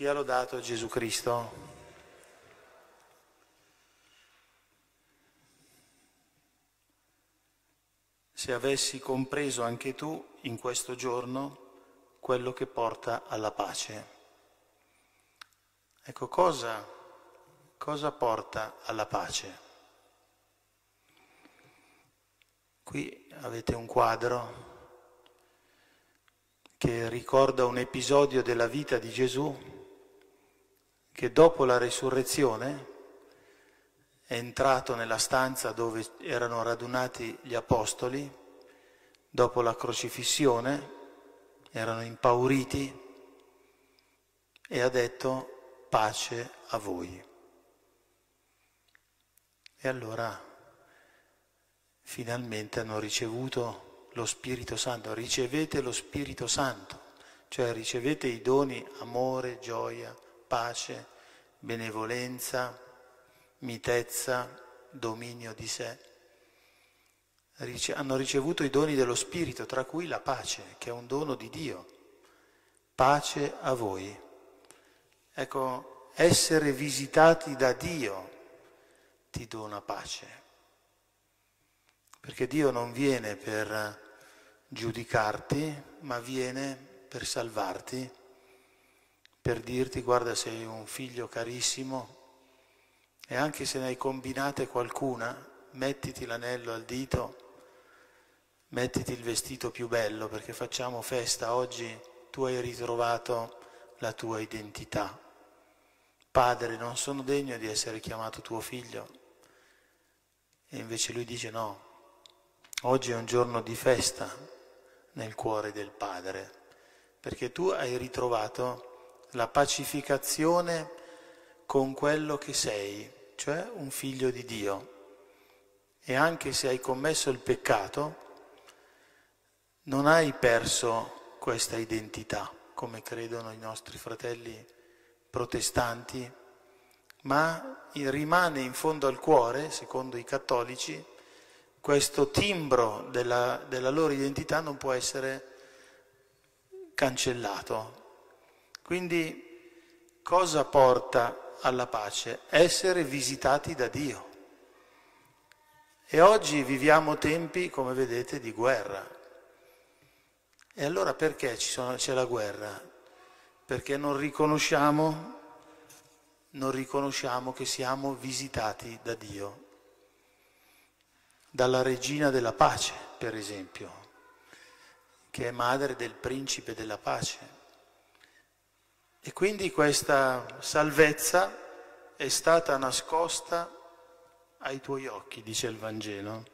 Sia lodato Gesù Cristo. Se avessi compreso anche tu in questo giorno quello che porta alla pace. Ecco cosa, cosa porta alla pace? Qui avete un quadro che ricorda un episodio della vita di Gesù che dopo la resurrezione è entrato nella stanza dove erano radunati gli apostoli, dopo la crocifissione, erano impauriti e ha detto pace a voi. E allora finalmente hanno ricevuto lo Spirito Santo, ricevete lo Spirito Santo, cioè ricevete i doni amore, gioia, pace, benevolenza, mitezza, dominio di sé. Hanno ricevuto i doni dello Spirito, tra cui la pace, che è un dono di Dio. Pace a voi. Ecco, essere visitati da Dio ti dona pace. Perché Dio non viene per giudicarti, ma viene per salvarti per dirti guarda sei un figlio carissimo e anche se ne hai combinate qualcuna, mettiti l'anello al dito, mettiti il vestito più bello perché facciamo festa oggi, tu hai ritrovato la tua identità. Padre, non sono degno di essere chiamato tuo figlio. E invece lui dice no, oggi è un giorno di festa nel cuore del Padre, perché tu hai ritrovato la pacificazione con quello che sei, cioè un figlio di Dio. E anche se hai commesso il peccato, non hai perso questa identità, come credono i nostri fratelli protestanti, ma rimane in fondo al cuore, secondo i cattolici, questo timbro della, della loro identità non può essere cancellato, quindi cosa porta alla pace? Essere visitati da Dio. E oggi viviamo tempi, come vedete, di guerra. E allora perché sono, c'è la guerra? Perché non riconosciamo, non riconosciamo che siamo visitati da Dio, dalla regina della pace, per esempio, che è madre del principe della pace. E quindi questa salvezza è stata nascosta ai tuoi occhi, dice il Vangelo.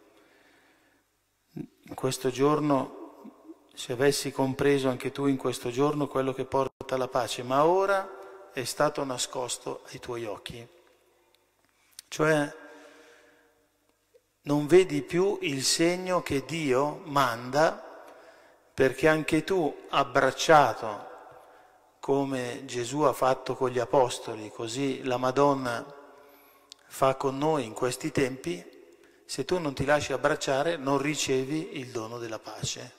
In questo giorno, se avessi compreso anche tu in questo giorno quello che porta la pace, ma ora è stato nascosto ai tuoi occhi. Cioè, non vedi più il segno che Dio manda perché anche tu, abbracciato come Gesù ha fatto con gli apostoli, così la Madonna fa con noi in questi tempi, se tu non ti lasci abbracciare non ricevi il dono della pace.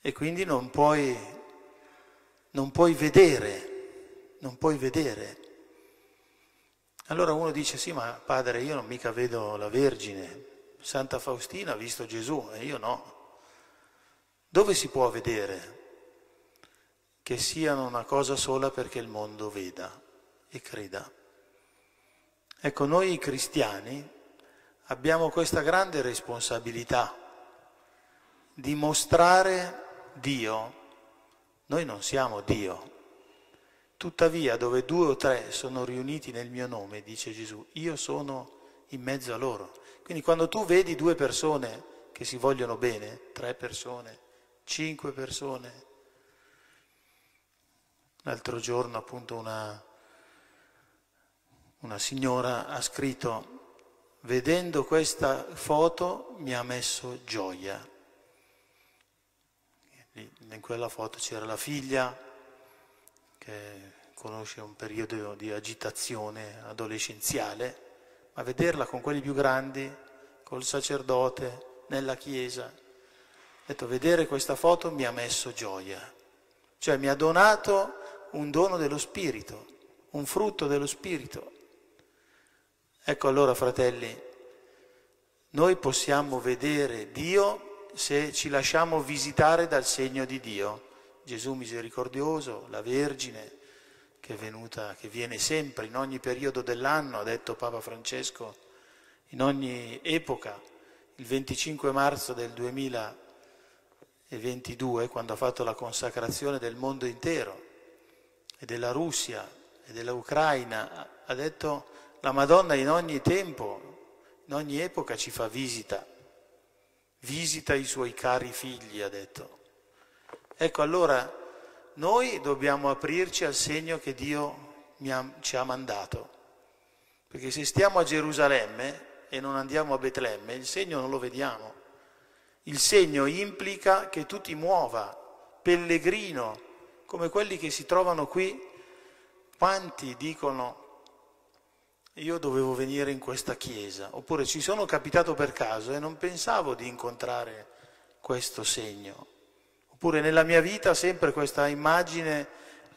E quindi non puoi, non puoi vedere, non puoi vedere. Allora uno dice, sì, ma padre, io non mica vedo la Vergine, Santa Faustina ha visto Gesù e io no. Dove si può vedere? Che siano una cosa sola perché il mondo veda e creda. Ecco, noi cristiani abbiamo questa grande responsabilità di mostrare Dio. Noi non siamo Dio. Tuttavia, dove due o tre sono riuniti nel mio nome, dice Gesù, io sono in mezzo a loro. Quindi quando tu vedi due persone che si vogliono bene, tre persone, cinque persone, L'altro giorno appunto una, una signora ha scritto, vedendo questa foto mi ha messo gioia. In quella foto c'era la figlia che conosce un periodo di agitazione adolescenziale, ma vederla con quelli più grandi, col sacerdote, nella chiesa, ho detto vedere questa foto mi ha messo gioia, cioè mi ha donato un dono dello Spirito, un frutto dello Spirito. Ecco allora, fratelli, noi possiamo vedere Dio se ci lasciamo visitare dal segno di Dio. Gesù misericordioso, la Vergine, che è venuta, che viene sempre in ogni periodo dell'anno, ha detto Papa Francesco, in ogni epoca, il 25 marzo del 2022, quando ha fatto la consacrazione del mondo intero e della Russia e dell'Ucraina, ha detto la Madonna in ogni tempo, in ogni epoca ci fa visita, visita i suoi cari figli, ha detto. Ecco allora noi dobbiamo aprirci al segno che Dio ha, ci ha mandato, perché se stiamo a Gerusalemme e non andiamo a Betlemme, il segno non lo vediamo. Il segno implica che tu ti muova, pellegrino, come quelli che si trovano qui. Quanti dicono io dovevo venire in questa chiesa, oppure ci sono capitato per caso e non pensavo di incontrare questo segno, oppure nella mia vita sempre questa immagine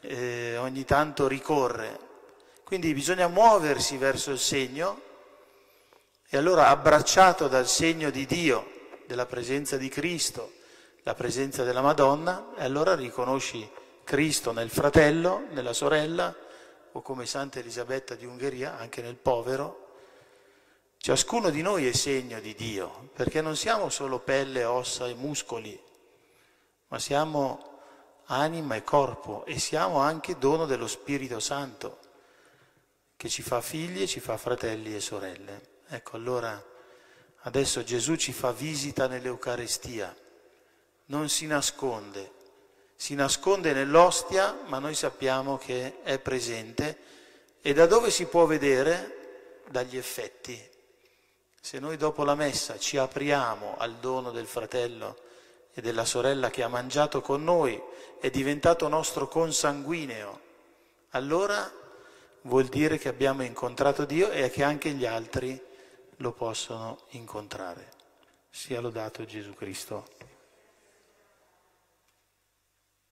eh, ogni tanto ricorre. Quindi bisogna muoversi verso il segno e allora abbracciato dal segno di Dio, della presenza di Cristo, la presenza della Madonna, e allora riconosci Cristo nel fratello, nella sorella, o come Santa Elisabetta di Ungheria, anche nel povero, ciascuno di noi è segno di Dio, perché non siamo solo pelle, ossa e muscoli, ma siamo anima e corpo e siamo anche dono dello Spirito Santo, che ci fa figli e ci fa fratelli e sorelle. Ecco, allora adesso Gesù ci fa visita nell'Eucarestia, non si nasconde, si nasconde nell'ostia, ma noi sappiamo che è presente. E da dove si può vedere? Dagli effetti. Se noi dopo la messa ci apriamo al dono del fratello e della sorella che ha mangiato con noi, è diventato nostro consanguineo, allora vuol dire che abbiamo incontrato Dio e che anche gli altri lo possono incontrare. Sia lodato Gesù Cristo.